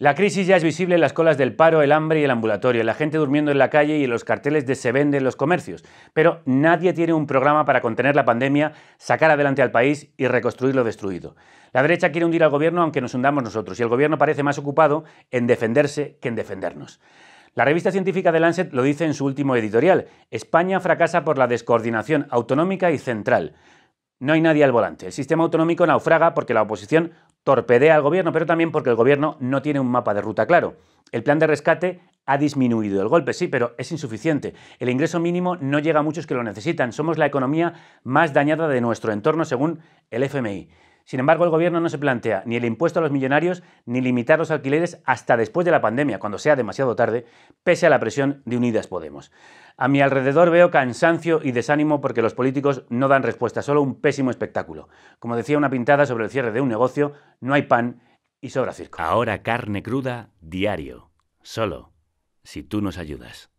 La crisis ya es visible en las colas del paro, el hambre y el ambulatorio, la gente durmiendo en la calle y en los carteles de se vende en los comercios. Pero nadie tiene un programa para contener la pandemia, sacar adelante al país y reconstruir lo destruido. La derecha quiere hundir al gobierno aunque nos hundamos nosotros y el gobierno parece más ocupado en defenderse que en defendernos. La revista científica de Lancet lo dice en su último editorial. España fracasa por la descoordinación autonómica y central. No hay nadie al volante. El sistema autonómico naufraga porque la oposición torpedea al gobierno, pero también porque el gobierno no tiene un mapa de ruta claro. El plan de rescate ha disminuido el golpe, sí, pero es insuficiente. El ingreso mínimo no llega a muchos que lo necesitan. Somos la economía más dañada de nuestro entorno, según el FMI. Sin embargo, el gobierno no se plantea ni el impuesto a los millonarios ni limitar los alquileres hasta después de la pandemia, cuando sea demasiado tarde, pese a la presión de Unidas Podemos. A mi alrededor veo cansancio y desánimo porque los políticos no dan respuesta, solo un pésimo espectáculo. Como decía una pintada sobre el cierre de un negocio, no hay pan y sobra circo. Ahora carne cruda diario, solo, si tú nos ayudas.